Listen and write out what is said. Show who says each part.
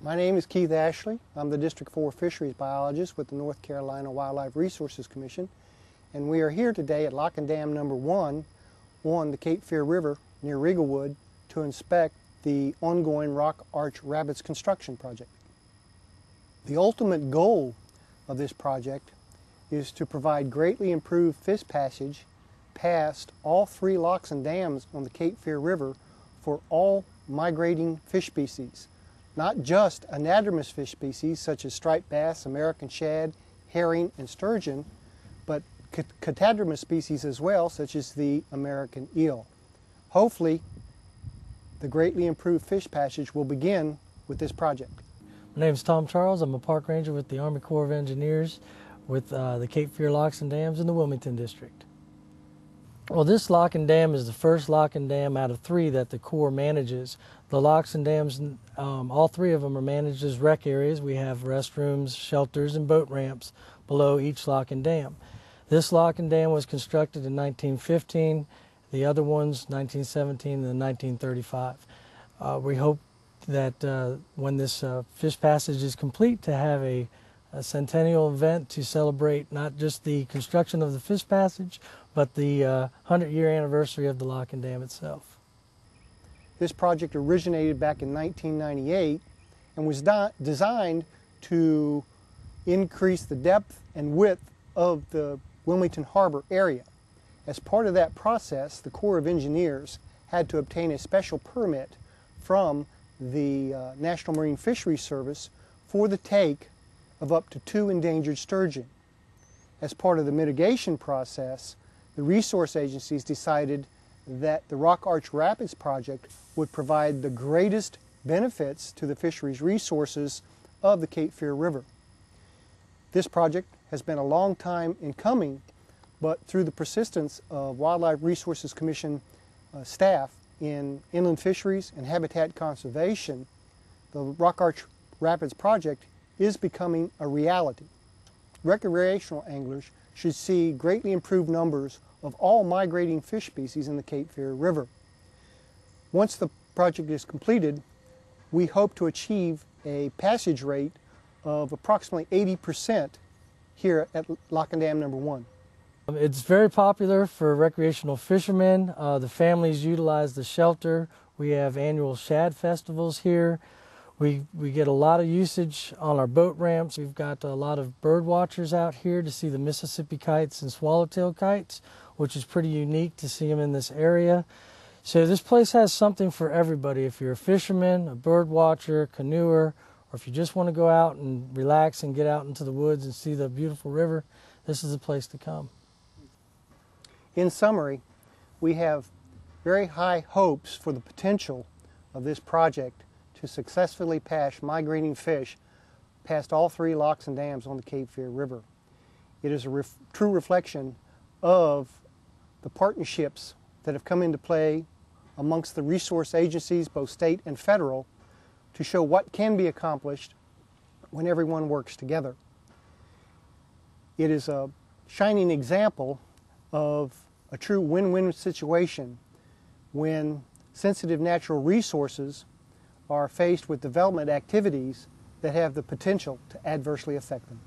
Speaker 1: My name is Keith Ashley. I'm the District 4 Fisheries Biologist with the North Carolina Wildlife Resources Commission, and we are here today at Lock and Dam number 1 on the Cape Fear River near Riegelwood to inspect the ongoing Rock Arch Rapids construction project. The ultimate goal of this project is to provide greatly improved fish passage past all three locks and dams on the Cape Fear River for all migrating fish species, not just anadromous fish species such as striped bass, American shad, herring, and sturgeon, but catadromous species as well, such as the American eel. Hopefully, the greatly improved fish passage will begin with this project.
Speaker 2: My name is Tom Charles. I'm a park ranger with the Army Corps of Engineers with uh, the Cape Fear Locks and Dams in the Wilmington District. Well, this lock and dam is the first lock and dam out of three that the Corps manages. The locks and dams, um, all three of them are managed as rec areas. We have restrooms, shelters, and boat ramps below each lock and dam. This lock and dam was constructed in 1915, the other ones 1917 and 1935. Uh, we hope that uh, when this uh, fish passage is complete to have a, a, centennial event to celebrate not just the construction of the fish passage, but the 100-year uh, anniversary of the lock and dam itself.
Speaker 1: This project originated back in 1998 and was designed to increase the depth and width of the Wilmington Harbor area. As part of that process, the Corps of Engineers had to obtain a special permit from the uh, National Marine Fisheries Service for the take of up to two endangered sturgeon. As part of the mitigation process, the resource agencies decided that the Rock Arch Rapids project would provide the greatest benefits to the fisheries resources of the Cape Fear River. This project has been a long time in coming, but through the persistence of Wildlife Resources Commission uh, staff in inland fisheries and habitat conservation, the Rock Arch Rapids project is becoming a reality. Recreational anglers should see greatly improved numbers of all migrating fish species in the Cape Fear River. Once the project is completed, we hope to achieve a passage rate of approximately 80% here at Lock and Dam number one.
Speaker 2: It's very popular for recreational fishermen. Uh, the families utilize the shelter. We have annual shad festivals here. We, we get a lot of usage on our boat ramps. We've got a lot of bird watchers out here to see the Mississippi kites and swallowtail kites, which is pretty unique to see them in this area. So this place has something for everybody. If you're a fisherman, a bird watcher, canoeer, or if you just want to go out and relax and get out into the woods and see the beautiful river, this is the place to come.
Speaker 1: In summary, we have very high hopes for the potential of this project successfully pass migrating fish past all three locks and dams on the Cape Fear River. It is a ref true reflection of the partnerships that have come into play amongst the resource agencies, both state and federal, to show what can be accomplished when everyone works together. It is a shining example of a true win-win situation when sensitive natural resources are faced with development activities that have the potential to adversely affect them.